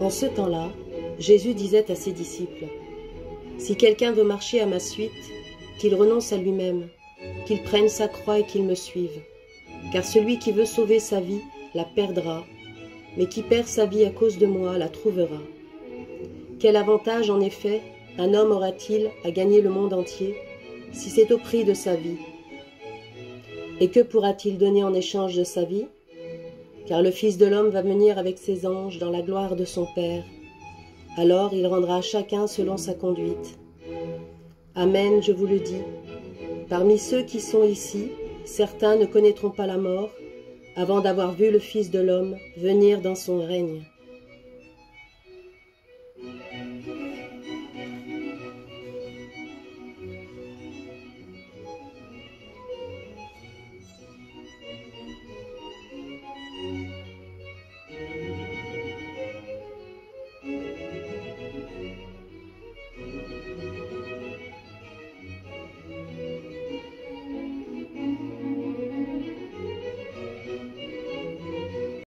En ce temps-là, Jésus disait à ses disciples, Si quelqu'un veut marcher à ma suite, qu'il renonce à lui-même, qu'il prenne sa croix et qu'il me suive. Car celui qui veut sauver sa vie la perdra, mais qui perd sa vie à cause de moi la trouvera. Quel avantage en effet un homme aura-t-il à gagner le monde entier si c'est au prix de sa vie? Et que pourra-t-il donner en échange de sa vie? Car le Fils de l'homme va venir avec ses anges dans la gloire de son Père. Alors il rendra à chacun selon sa conduite. Amen, je vous le dis. Parmi ceux qui sont ici, certains ne connaîtront pas la mort avant d'avoir vu le Fils de l'homme venir dans son règne.